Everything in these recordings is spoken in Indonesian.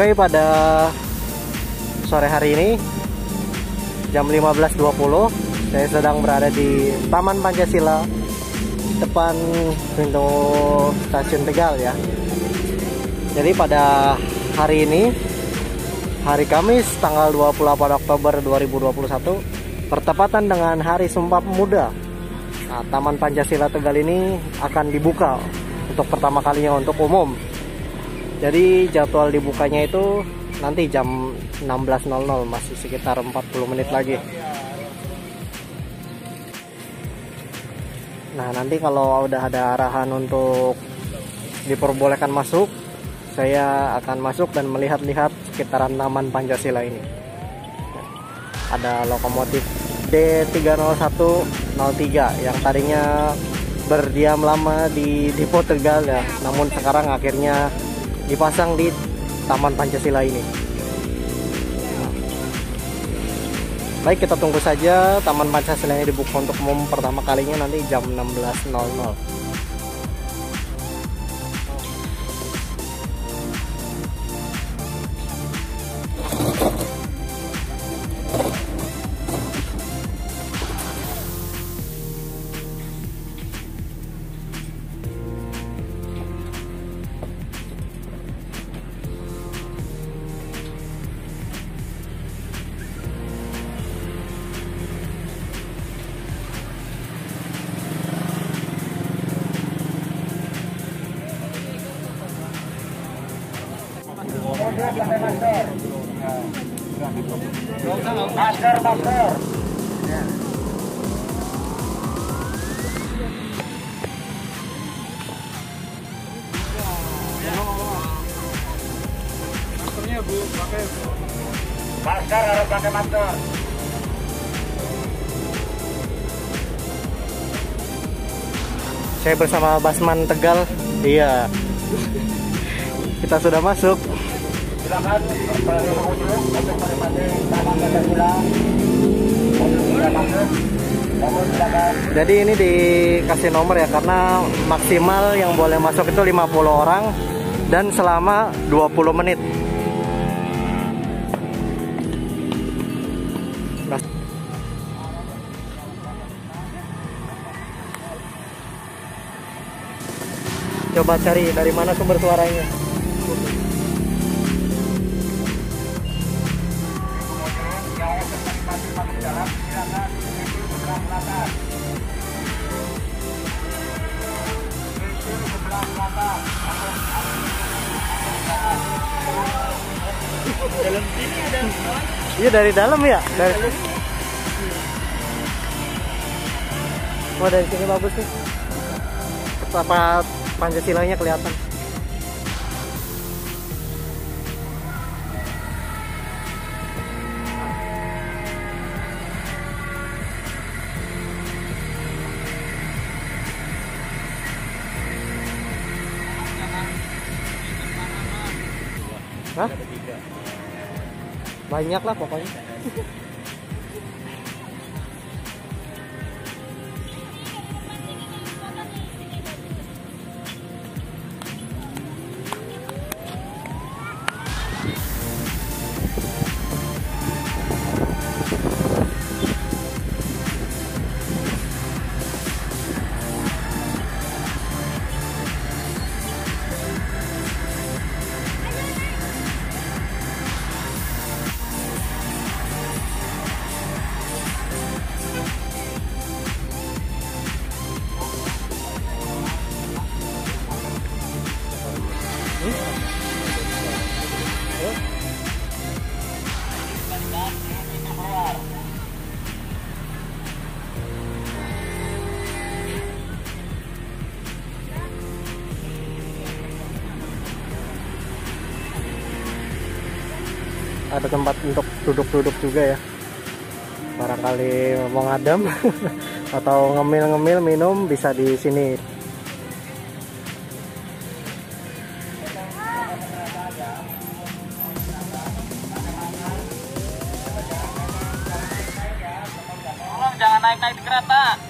Oke, pada sore hari ini jam 15.20 saya sedang berada di Taman Pancasila depan pintu stasiun Tegal ya. Jadi pada hari ini hari Kamis tanggal 28 Oktober 2021 bertepatan dengan Hari Sumpah Pemuda. Nah, Taman Pancasila Tegal ini akan dibuka untuk pertama kalinya untuk umum. Jadi jadwal dibukanya itu nanti jam 16.00 masih sekitar 40 menit lagi. Nah, nanti kalau udah ada arahan untuk diperbolehkan masuk, saya akan masuk dan melihat-lihat sekitaran Taman Pancasila ini. Ada lokomotif D30103 yang tadinya berdiam lama di Depo Tegal ya, namun sekarang akhirnya dipasang di Taman Pancasila ini. Baik, kita tunggu saja Taman Pancasila ini dibuka untuk umum pertama kalinya nanti jam 16.00. Masker harus pakai masker. Saya bersama Basman Tegal. Iya. Kita sudah masuk. Silakan pengunjung untuk menikmati Taman Pancasila. Jadi ini dikasih nomor ya karena maksimal yang boleh masuk itu 50 orang dan selama 20 menit. Coba cari dari mana sumber suaranya. Dalam, sebelah selatan. Iya dari dalam ya? Dari Oh dari sini bagus nih. Apa Pancasilanya kelihatan? Hah? Banyak lah pokoknya. ada tempat untuk duduk-duduk juga ya barangkali mau ngadem atau ngemil-ngemil minum bisa di sini jangan naik-naik di kereta.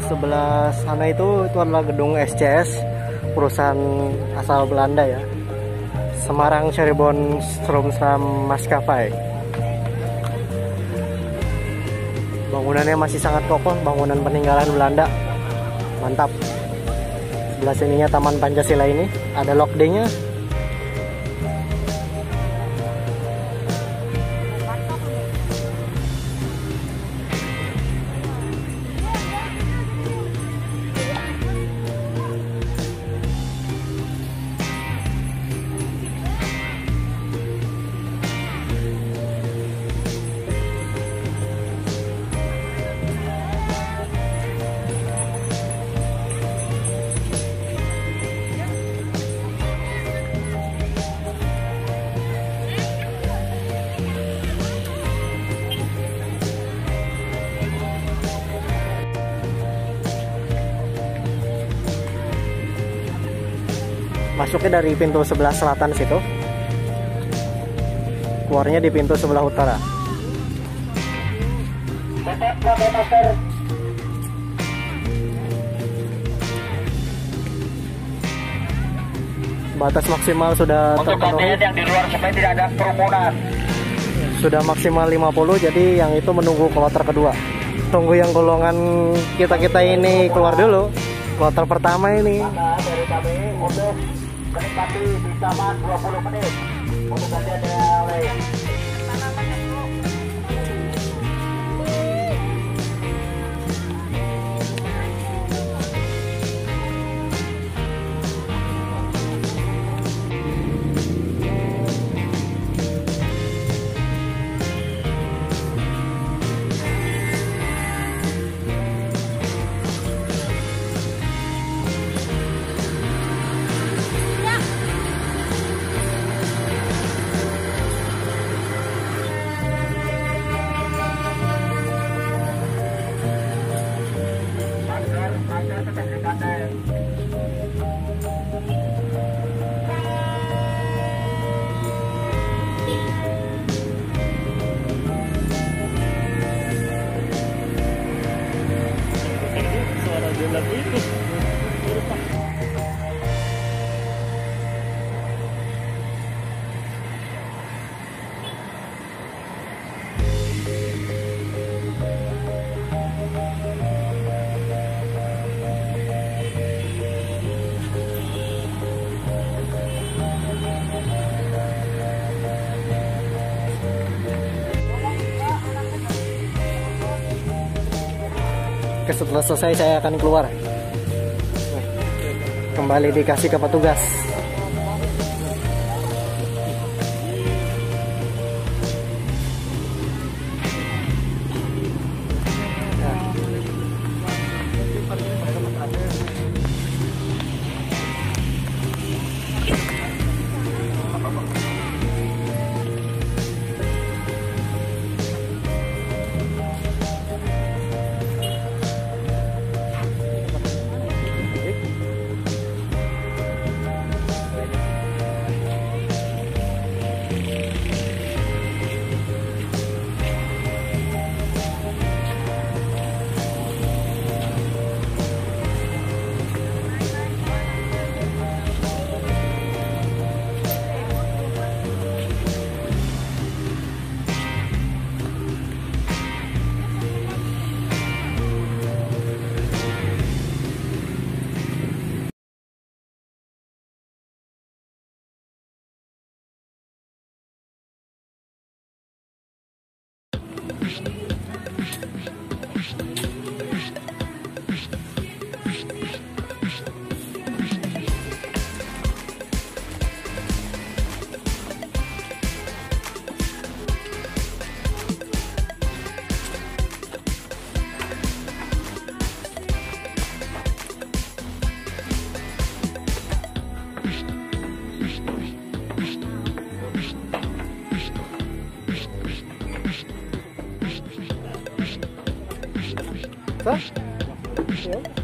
Di sebelah sana itu itu adalah gedung SCS perusahaan asal Belanda ya. Semarang Cirebon Stromstram Maskapai. Bangunannya masih sangat kokoh bangunan peninggalan Belanda. Mantap. Sebelah sininya Taman Pancasila ini ada lock masuknya dari pintu sebelah selatan situ. Keluarnya di pintu sebelah utara. Batas maksimal sudah terpenuhi. yang di luar supaya tidak ada kerumunan. sudah maksimal 50 jadi yang itu menunggu kloter kedua. Tunggu yang golongan kita-kita ini keluar dulu. Kloter pertama ini. Maka dari kami untuk menikmati di taman 20 menit. Untuk gantian dengan Oke, setelah selesai saya akan keluar. Kembali dikasih ke petugas Bye. Sah? Ya.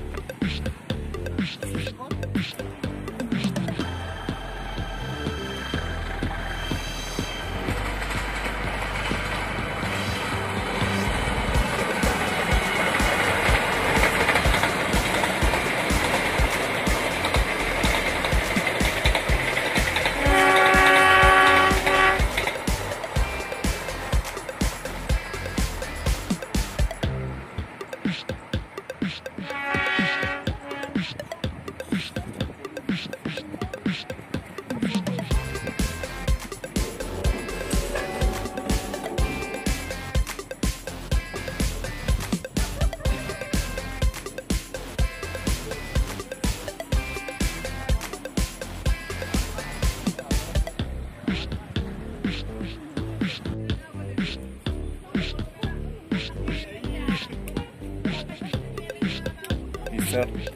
Yeah.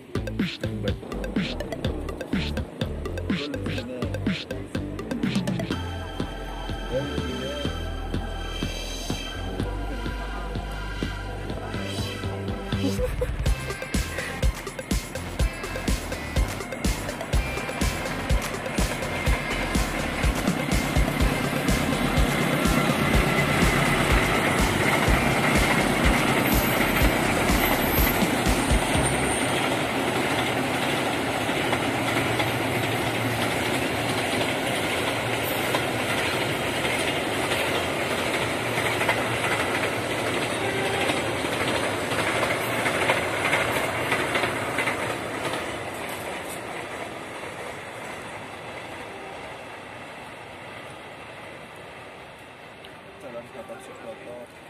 Gatot Subroto